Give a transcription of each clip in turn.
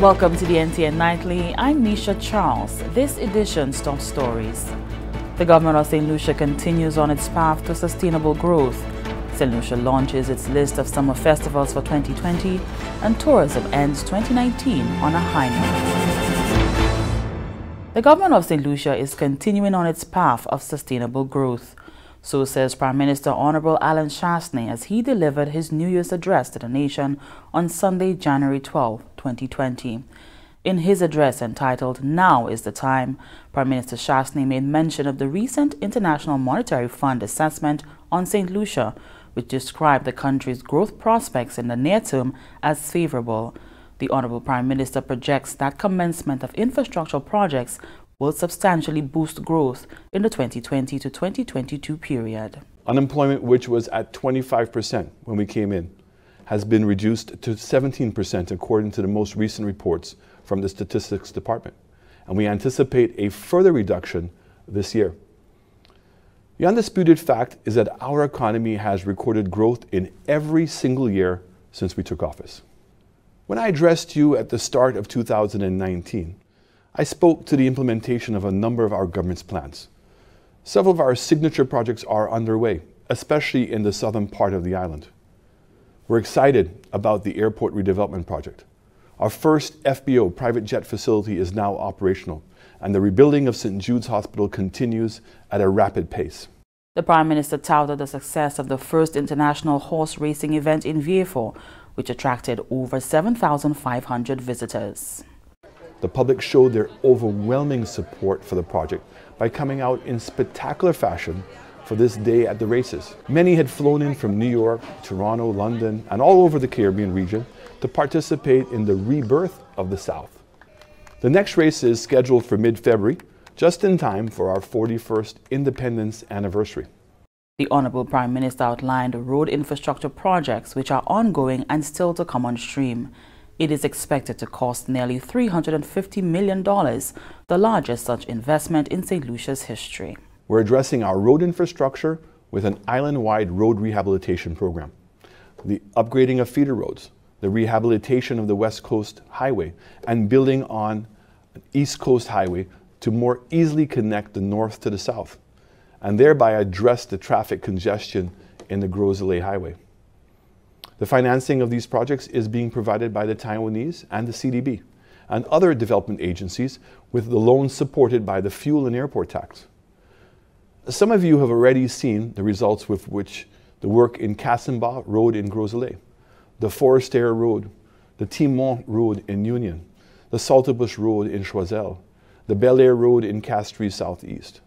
Welcome to the NTN Nightly. I'm Nisha Charles. This edition's top stories. The government of St. Lucia continues on its path to sustainable growth. St. Lucia launches its list of summer festivals for 2020 and tourism ends 2019 on a high note. The government of St. Lucia is continuing on its path of sustainable growth. So says Prime Minister Honorable Allen Chastanet as he delivered his New Year's address to the nation on Sunday, January 12, 2020. In his address entitled Now is the Time, Prime Minister Chastanet made mention of the recent International Monetary Fund assessment on St. Lucia, which described the country's growth prospects in the near term as favorable. The Honorable Prime Minister projects that commencement of infrastructure projects will substantially boost growth in the 2020 to 2022 period. Unemployment, which was at 25% when we came in, has been reduced to 17% according to the most recent reports from the Statistics Department. And we anticipate a further reduction this year. The undisputed fact is that our economy has recorded growth in every single year since we took office. When I addressed you at the start of 2019, I spoke to the implementation of a number of our government's plans. Several of our signature projects are underway, especially in the southern part of the island. We're excited about the airport redevelopment project. Our first FBO private jet facility is now operational, and the rebuilding of St. Jude's Hospital continues at a rapid pace. The Prime Minister touted the success of the first international horse racing event in Vieux which attracted over 7,500 visitors. The public showed their overwhelming support for the project by coming out in spectacular fashion for this day at the races. Many had flown in from New York, Toronto, London, and all over the Caribbean region to participate in the rebirth of the South. The next race is scheduled for mid-February, just in time for our 41st independence anniversary. The Honorable Prime Minister outlined road infrastructure projects which are ongoing and still to come on stream. It is expected to cost nearly $350 million, the largest such investment in St. Lucia's history. We're addressing our road infrastructure with an island-wide road rehabilitation program. The upgrading of feeder roads, the rehabilitation of the West Coast Highway, and building on an East Coast Highway to more easily connect the north to the south, and thereby address the traffic congestion in the Gros Islet Highway. The financing of these projects is being provided by the Taiwanese and the CDB and other development agencies with the loans supported by the fuel and airport tax. Some of you have already seen the results with which the work in Cas-en-Bas Road in Gros Islet, the Forestier Road, the Timon Road in Union, the Saltibus Road in Choiseul, the Bel Air Road in Castries Southeast.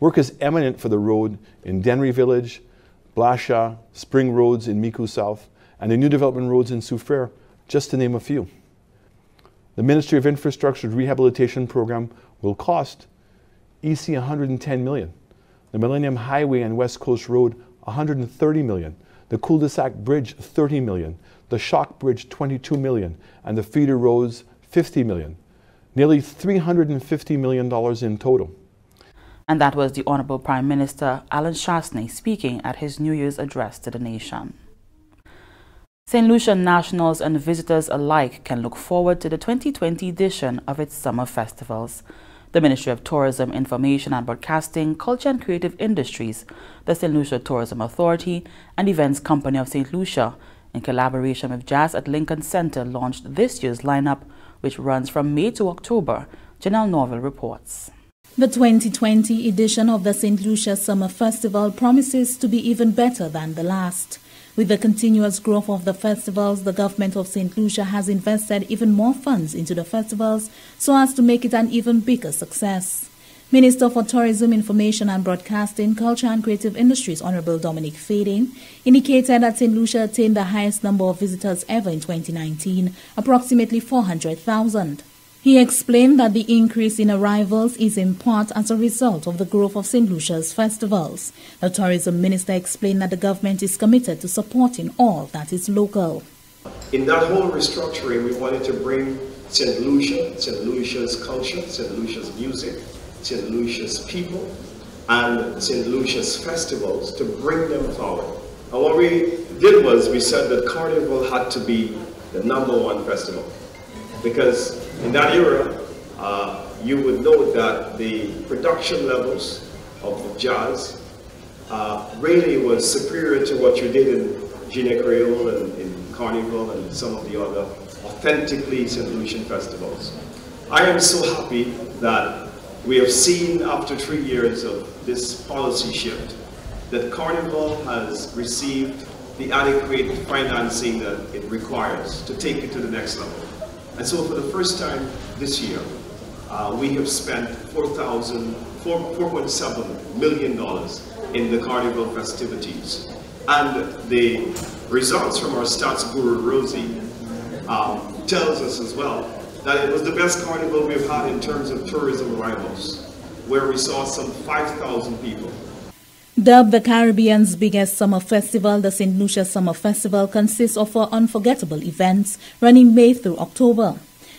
Work is eminent for the road in Dennery Village, Blasha, Spring Roads in Micoud South, and the new development roads in Soufriere, just to name a few. The Ministry of Infrastructure's rehabilitation program will cost EC 110 million, the Millennium Highway and West Coast Road 130 million, the cul-de-sac bridge 30 million, the Choc bridge 22 million, and the feeder roads 50 million. Nearly $350 million in total. And that was the Honorable Prime Minister Allen Chastanet speaking at his New Year's address to the nation. St. Lucia nationals and visitors alike can look forward to the 2020 edition of its summer festivals. The Ministry of Tourism, Information and Broadcasting, Culture and Creative Industries, the St. Lucia Tourism Authority, and Events Company of St. Lucia, in collaboration with Jazz at Lincoln Center, launched this year's lineup, which runs from May to October. Janelle Norville reports. The 2020 edition of the St. Lucia Summer Festival promises to be even better than the last. With the continuous growth of the festivals, the government of St. Lucia has invested even more funds into the festivals so as to make it an even bigger success. Minister for Tourism, Information and Broadcasting, Culture and Creative Industries, Honorable Dominic Fedee, indicated that St. Lucia attained the highest number of visitors ever in 2019, approximately 400,000. He explained that the increase in arrivals is in part as a result of the growth of St. Lucia's festivals. The tourism minister explained that the government is committed to supporting all that is local. In that whole restructuring, we wanted to bring St. Lucia, St. Lucia's culture, St. Lucia's music, St. Lucia's people, and St. Lucia's festivals to bring them forward. And what we did was we said that Carnival had to be the number one festival because in that era, uh, you would know that the production levels of jazz uh, really was superior to what you did in Gine Creole and in Carnival and some of the other authentically St. Lucian festivals. I am so happy that we have seen after three years of this policy shift that Carnival has received the adequate financing that it requires to take it to the next level. And so for the first time this year, uh, we have spent $4.7 million in the Carnival festivities. And the results from our stats guru, Rosie, um, tells us as well that it was the best carnival we've had in terms of tourism arrivals, where we saw some 5,000 people Dubbed the Caribbean's biggest summer festival, the St. Lucia Summer Festival consists of four unforgettable events running May through October.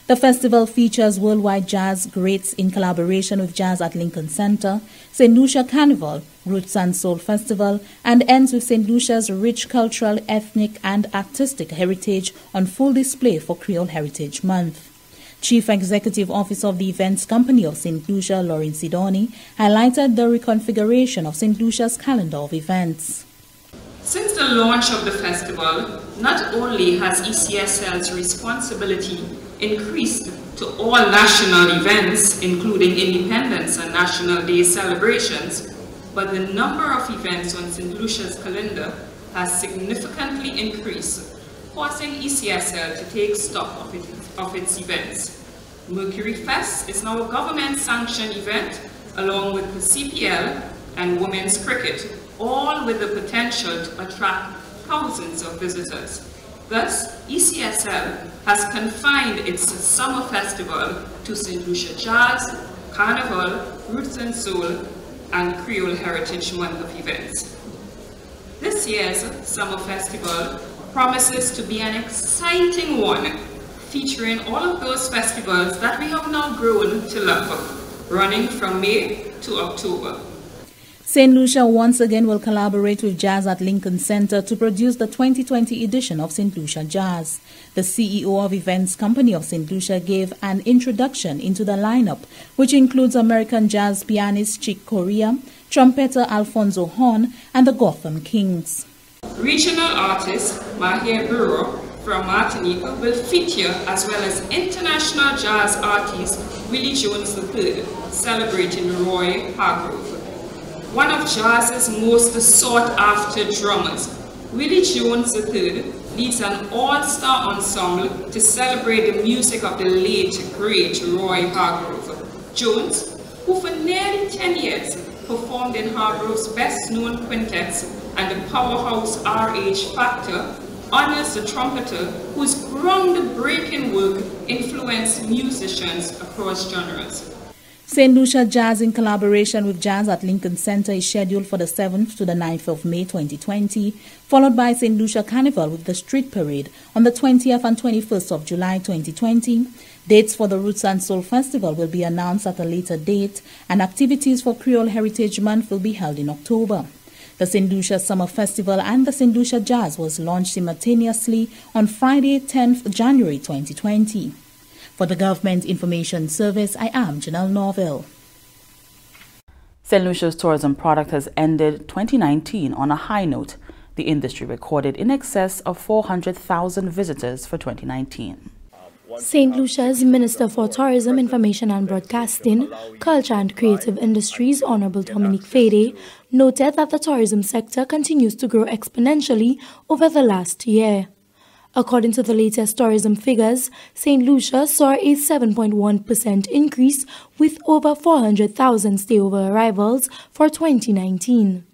The festival features worldwide jazz greats in collaboration with Jazz at Lincoln Center, St. Lucia Carnival, Roots and Soul Festival, and ends with St. Lucia's rich cultural, ethnic, and artistic heritage on full display for Creole Heritage Month. Chief Executive Officer of the Events Company of St. Lucia, Lauren Sidoni, highlighted the reconfiguration of St. Lucia's calendar of events. Since the launch of the festival, not only has ECSL's responsibility increased to all national events, including Independence and National Day celebrations, but the number of events on St. Lucia's calendar has significantly increased, forcing ECSL uh, to take stock of it of its events. Mercury Fest is now a government-sanctioned event along with the CPL and women's cricket, all with the potential to attract thousands of visitors. Thus, ECSL has confined its summer festival to St. Lucia Jazz, Carnival, Roots and Soul, and Creole Heritage Month of events. This year's summer festival promises to be an exciting one featuring all of those festivals that we have now grown to love, running from May to October. St. Lucia once again will collaborate with Jazz at Lincoln Center to produce the 2020 edition of St. Lucia Jazz. The CEO of Events Company of St. Lucia gave an introduction into the lineup, which includes American jazz pianist Chick Corea, trumpeter Alphonso Horne, and the Gotham Kings. Regional artist Maher Beauroy from Martinique will feature as well as international jazz artist Willie Jones III, celebrating Roy Hargrove. One of jazz's most sought-after drummers, Willie Jones III leads an all-star ensemble to celebrate the music of the late, great Roy Hargrove. Jones, who for nearly 10 years performed in Hargrove's best-known quintets and the powerhouse RH Factor, honors the trumpeter whose groundbreaking work influenced musicians across genres. St. Lucia Jazz in collaboration with Jazz at Lincoln Center is scheduled for the 7th to the 9th of May 2020, followed by St. Lucia Carnival with the Street Parade on the 20th and 21st of July 2020. Dates for the Roots and Soul Festival will be announced at a later date, and activities for Creole Heritage Month will be held in October. The St. Lucia Summer Festival and the St. Lucia Jazz was launched simultaneously on Friday, 10th January 2020. For the Government Information Service, I am Janelle Norville. St. Lucia's tourism product has ended 2019 on a high note. The industry recorded in excess of 400,000 visitors for 2019. St. Lucia's Minister for Tourism, Information and Broadcasting, Culture and Creative Industries, Honorable Dominic Fedee, noted that the tourism sector continues to grow exponentially over the last year. According to the latest tourism figures, St. Lucia saw a 7.1% increase with over 400,000 stayover arrivals for 2019.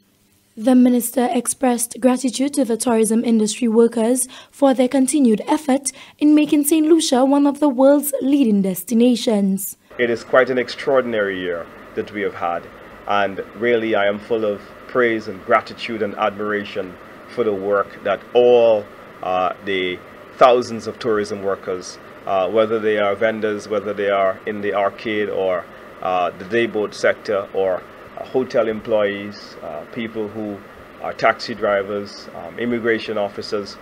The minister expressed gratitude to the tourism industry workers for their continued effort in making St. Lucia one of the world's leading destinations. It is quite an extraordinary year that we have had, and really I am full of praise and gratitude and admiration for the work that all uh, the thousands of tourism workers, uh, whether they are vendors, whether they are in the arcade or uh, the dayboat sector or hotel employees, uh, people who are taxi drivers, um, immigration officers.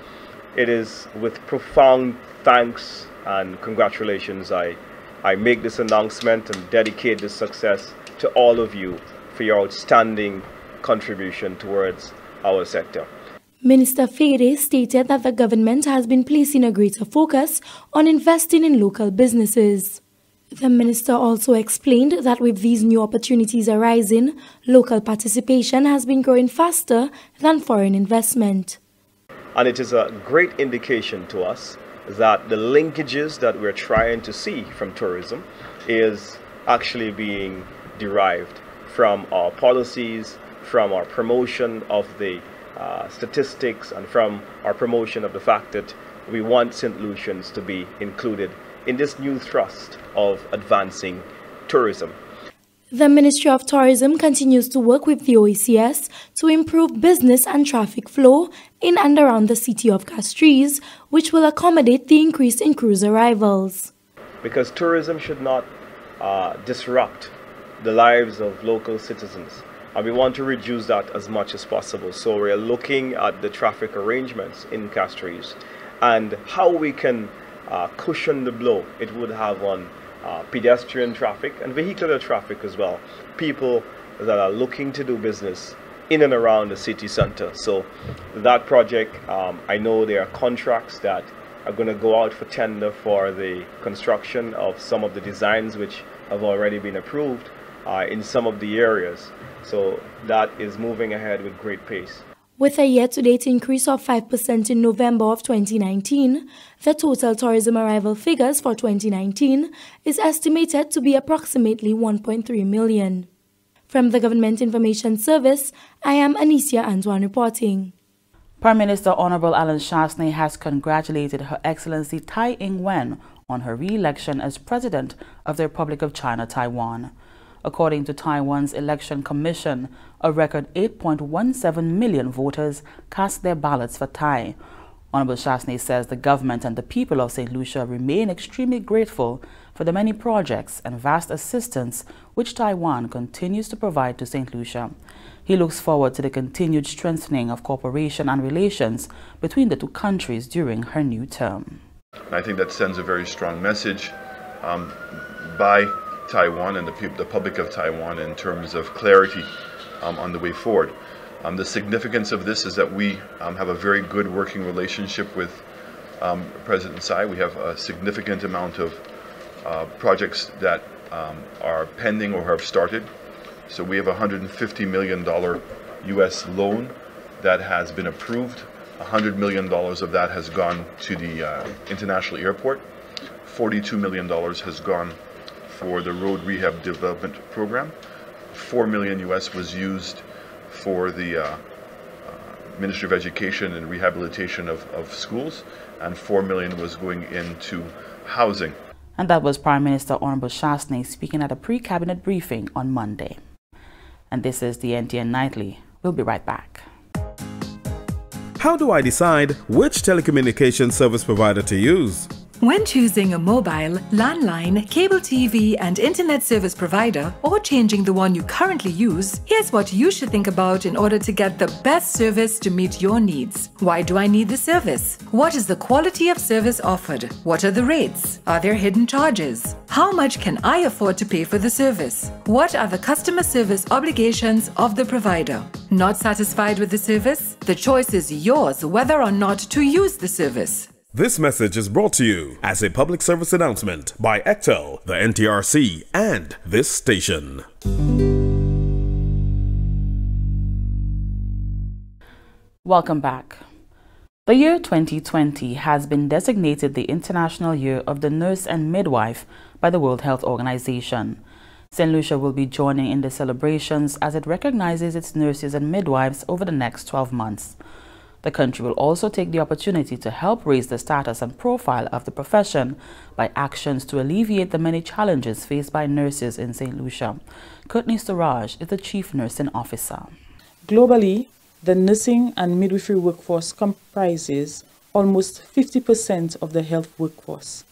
It is with profound thanks and congratulations. I, I make this announcement and dedicate this success to all of you for your outstanding contribution towards our sector. Minister Fedee stated that the government has been placing a greater focus on investing in local businesses. The minister also explained that with these new opportunities arising, local participation has been growing faster than foreign investment. And it is a great indication to us that the linkages that we're trying to see from tourism is actually being derived from our policies, from our promotion of the uh, statistics, and from our promotion of the fact that we want St. Lucians to be included in this new thrust of advancing tourism. The Ministry of Tourism continues to work with the OECS to improve business and traffic flow in and around the city of Castries, which will accommodate the increase in cruise arrivals. Because tourism should not uh, disrupt the lives of local citizens. And we want to reduce that as much as possible. So we're looking at the traffic arrangements in Castries and how we can uh, cushion the blow it would have on uh, pedestrian traffic and vehicular traffic as well. People that are looking to do business in and around the city center. So that project, um, I know there are contracts that are going to go out for tender for the construction of some of the designs which have already been approved uh, in some of the areas. So that is moving ahead with great pace. With a year-to-date increase of 5% in November of 2019, the total tourism arrival figures for 2019 is estimated to be approximately 1.3 million. From the Government Information Service, I am Anicia Antoine reporting. Prime Minister Honorable Allen Chastanet has congratulated Her Excellency Tsai Ing-wen on her re-election as President of the Republic of China, Taiwan. According to Taiwan's Election Commission, a record 8.17 million voters cast their ballots for Tsai. Honorable Chastanet says the government and the people of St. Lucia remain extremely grateful for the many projects and vast assistance which Taiwan continues to provide to St. Lucia. He looks forward to the continued strengthening of cooperation and relations between the two countries during her new term. I think that sends a very strong message um, by Taiwan and the, the public of Taiwan in terms of clarity um, on the way forward. Um, the significance of this is that we um, have a very good working relationship with um, President Tsai. We have a significant amount of uh, projects that um, are pending or have started. So we have a $150 million US loan that has been approved. $100 million of that has gone to the uh, international airport. $42 million has gone for the road rehab development program. Four million US was used for the uh, uh, Ministry of Education and rehabilitation of, of schools, and four million was going into housing. And that was Prime Minister Honorable Chastanet speaking at a pre-cabinet briefing on Monday. And this is the NTN Nightly. We'll be right back. How do I decide which telecommunications service provider to use? When choosing a mobile, landline, cable TV, and internet service provider, or changing the one you currently use, here's what you should think about in order to get the best service to meet your needs. Why do I need the service? What is the quality of service offered? What are the rates? Are there hidden charges? How much can I afford to pay for the service? What are the customer service obligations of the provider? Not satisfied with the service? The choice is yours whether or not to use the service. This message is brought to you as a public service announcement by Ectel, the NTRC, and this station. Welcome back. The year 2020 has been designated the International Year of the Nurse and Midwife by the World Health Organization. St. Lucia will be joining in the celebrations as it recognizes its nurses and midwives over the next 12 months. The country will also take the opportunity to help raise the status and profile of the profession by actions to alleviate the many challenges faced by nurses in St. Lucia. Courtney Storage is the Chief Nursing Officer. Globally, the nursing and midwifery workforce comprises almost 50% of the health workforce.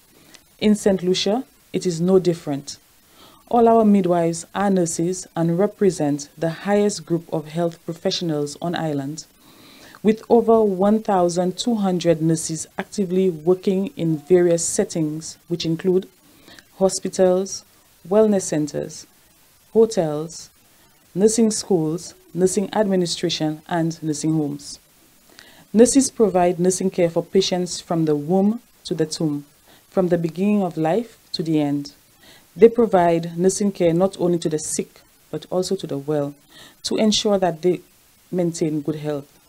In St. Lucia, it is no different. All our midwives are nurses and represent the highest group of health professionals on island with over 1,200 nurses actively working in various settings, which include hospitals, wellness centers, hotels, nursing schools, nursing administration, and nursing homes. Nurses provide nursing care for patients from the womb to the tomb, from the beginning of life to the end. They provide nursing care not only to the sick, but also to the well, to ensure that they maintain good health.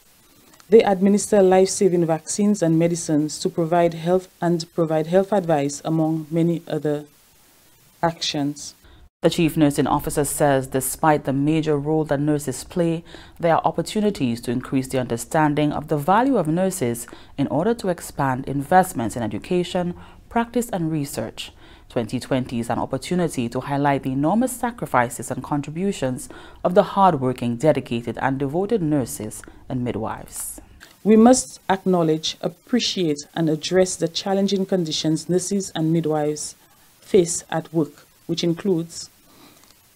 They administer life-saving vaccines and medicines to provide health and provide health advice among many other actions. The chief nursing officer says despite the major role that nurses play, there are opportunities to increase the understanding of the value of nurses in order to expand investments in education, practice and research. 2020 is an opportunity to highlight the enormous sacrifices and contributions of the hardworking, dedicated and devoted nurses and midwives. We must acknowledge, appreciate and address the challenging conditions nurses and midwives face at work, which includes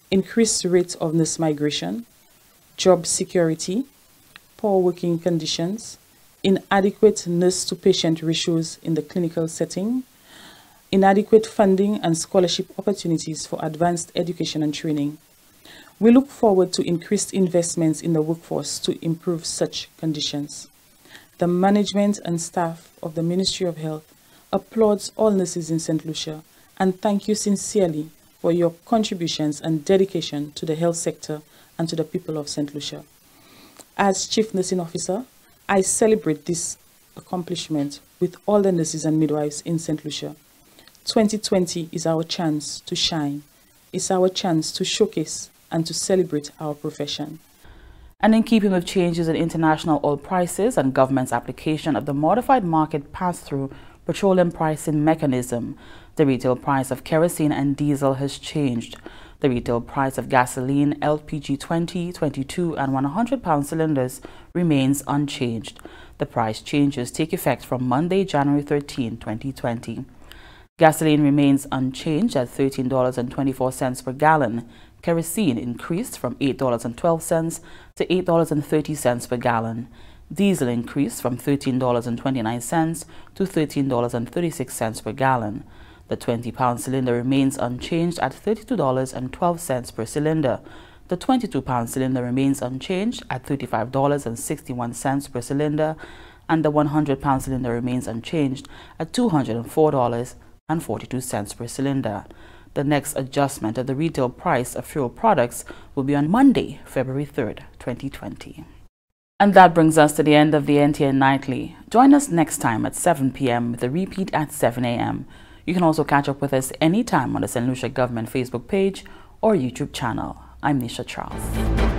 increased rates of nurse migration, job security, poor working conditions, inadequate nurse-to-patient ratios in the clinical setting, inadequate funding and scholarship opportunities for advanced education and training. We look forward to increased investments in the workforce to improve such conditions. The management and staff of the Ministry of Health applauds all nurses in St. Lucia and thank you sincerely for your contributions and dedication to the health sector and to the people of St. Lucia. As Chief Nursing Officer, I celebrate this accomplishment with all the nurses and midwives in St. Lucia. 2020 is our chance to shine. It's our chance to showcase and to celebrate our profession. And in keeping with changes in international oil prices and government's application of the modified market pass-through petroleum pricing mechanism, the retail price of kerosene and diesel has changed. The retail price of gasoline, LPG 20, 22 and 100 pound cylinders remains unchanged. The price changes take effect from Monday, January 13, 2020. Gasoline remains unchanged at $13.24 per gallon. Kerosene increased from $8.12 to $8.30 per gallon. Diesel increased from $13.29 to $13.36 per gallon. The 20-pound cylinder remains unchanged at $32.12 per cylinder. The 22-pound cylinder remains unchanged at $35.61 per cylinder, and the 100-pound cylinder remains unchanged at $204 and 42 cents per cylinder. The next adjustment of the retail price of fuel products will be on Monday, February 3rd, 2020. And that brings us to the end of the NTN Nightly. Join us next time at 7 p.m. with a repeat at 7 a.m. You can also catch up with us anytime on the St. Lucia Government Facebook page or YouTube channel. I'm Nisha Charles.